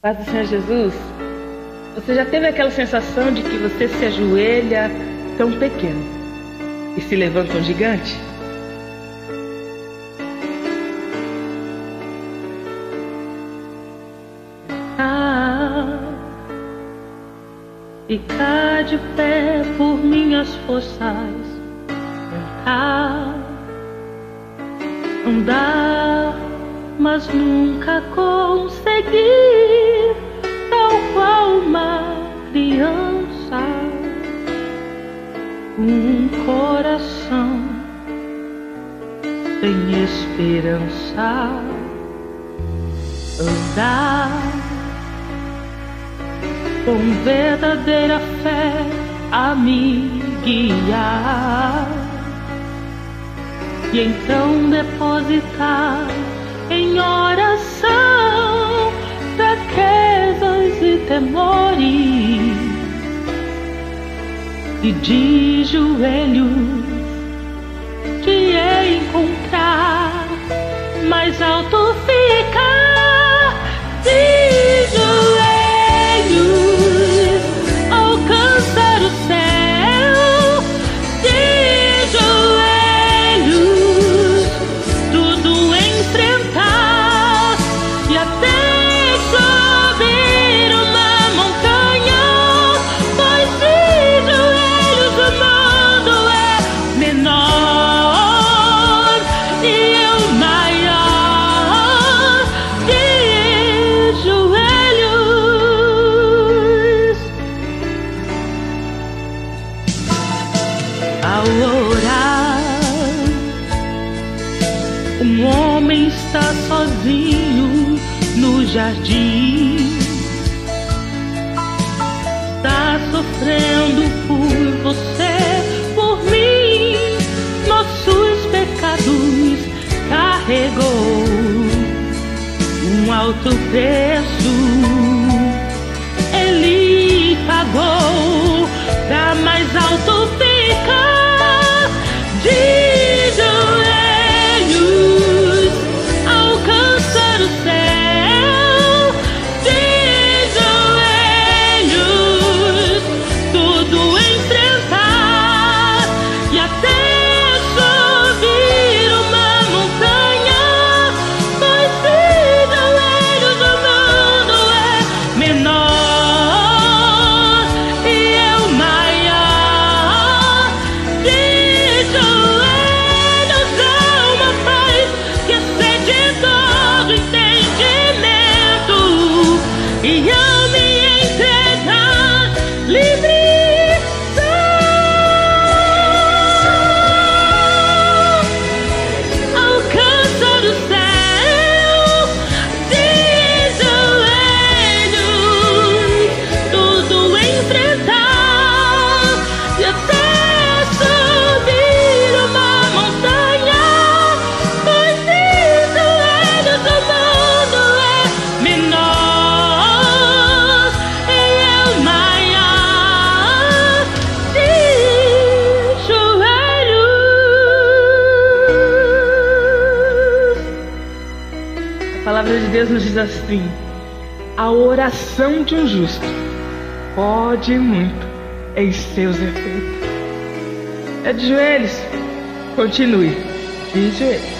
Paz do Senhor Jesus. Você já teve aquela sensação de que você se ajoelha tão pequeno e se levanta um gigante? Ah, ficar de pé por minhas forças, tentar andar, mas nunca conseguir, coração sem esperança, andar com verdadeira fé a me guiar e então depositar em oração fraquezas e temores e de joelhos um homem está sozinho jardim está sofrendo por você, por mim. Nossos pecados carregou um alto preço. Ele pagou pra mais alto ficar palavra de Deus nos diz assim: a oração de um justo pode muito em seus efeitos. É de joelhos. Continue de joelhos.